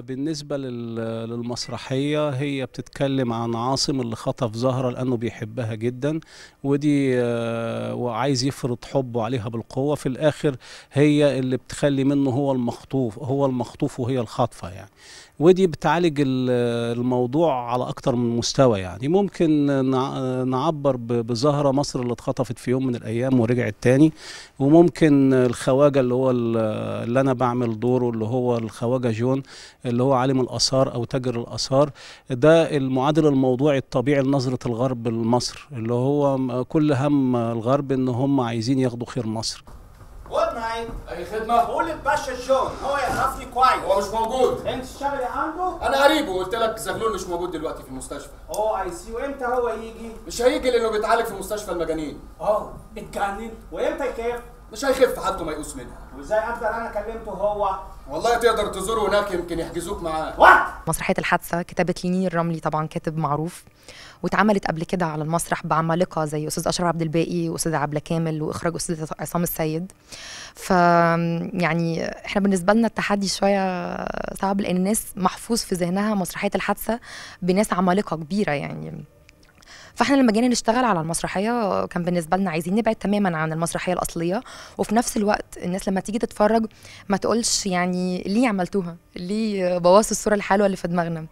بالنسبة لل- للمسرحية هي بتتكلم عن عاصم اللي خطف زهرة لأنه بيحبها جدا ودي آه، وعايز يفرض حبه عليها بالقوة. في الآخر هي اللي بتخلي منه هو المخطوف هو المخطوف وهي الخاطفة يعني. ودي بتعالج ال- الموضوع على أكتر من مستوى يعني. ممكن نع- نعبر بزهرة مصر اللي اتخطفت في يوم من الأيام ورجعت تاني وممكن الخواجة اللي هو ال- اللي أنا بعمل دوره اللي هو الخواجة جون اللي هو عالم الآثار أو تاجر الآثار ده المعادل الموضوعي الطبيعي لنظرة الغرب لمصر اللي هو كل هم الغرب إن هم عايزين ياخدوا خير مصر. good night أي خدمة؟ قول للباشا جون. هو يعرفني كويس. هو مش موجود. أنت تشتغلي عنده؟ أنا قريبه. قلت لك زغلول مش موجود دلوقتي في المستشفى. oh I see وإمتى هو يجي؟ مش هيجي لأنه بيتعالج في مستشفى المجانين. أوه اتجنن وإمتى يخف؟ مش هيخف حالته ميؤوس منها وإزاي أقدر أنا كلمته هو؟ والله تقدر تزوره هناك يمكن يحجزوك معاه وات؟ مسرحية الحادثة كتابة لينين الرملي طبعا كاتب معروف واتعملت قبل كده على المسرح بعمالقة زي أستاذ أشرف عبد الباقي وأستاذ عبلة كامل وإخراج أستاذ عصام السيد ف يعني إحنا بالنسبة لنا التحدي شوية صعب لأن الناس محفوظ في ذهنها مسرحية الحادثة بناس عمالقة كبيرة يعني فاحنا لما جينا نشتغل على المسرحية كان بالنسبة لنا عايزين نبعد تماما عن المسرحية الأصلية. وفي نفس الوقت الناس لما تيجي تتفرج ما تقولش يعني ليه عملتوها؟ ليه بوظتوا الصورة الحلوة اللي في دماغنا؟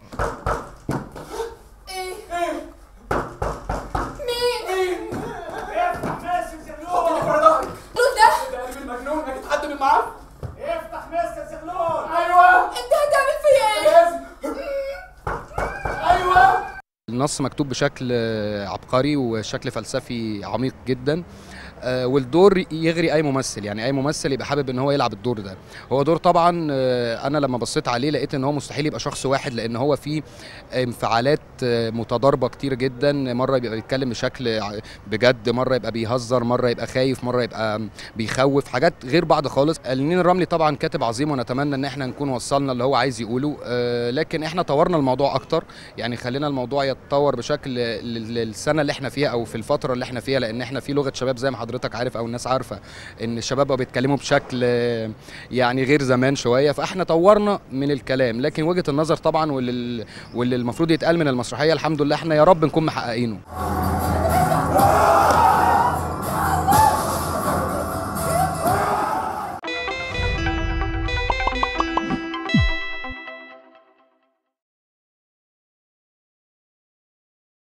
النص مكتوب بشكل عبقري وشكل فلسفي عميق جدا. والدور يغري أي ممثل. يعني أي ممثل يبقى حابب إن هو يلعب الدور ده. هو دور طبعا آه، أنا لما بصيت عليه لقيت إن هو مستحيل يبقى شخص واحد لأن هو فيه انفعالات آه، متضاربة كتير جدا. مرة يبقى بيتكلم بشكل بجد مرة يبقى بيهزر مرة يبقى خايف مرة يبقى بيخوف حاجات غير بعض خالص. ألنين الرملي طبعا كاتب عظيم ونتمنى إن إحنا نكون وصلنا اللي هو عايز يقوله. آه، لكن إحنا طورنا الموضوع أكتر. يعني خلينا الموضوع يتطور بشكل لل- للسنة اللي إحنا فيها أو في الفترة اللي إحنا فيها لأن إحنا في لغة شباب زي ما حضرتك عارف أو الناس عارفة إن الشباب بقوا بيتكلموا بشكل يعني غير زمان شوية فإحنا طورنا من الكلام. لكن وجهة النظر طبعا واللي واللي المفروض يتقال من المسرحية الحمد لله إحنا يا رب نكون محققينه.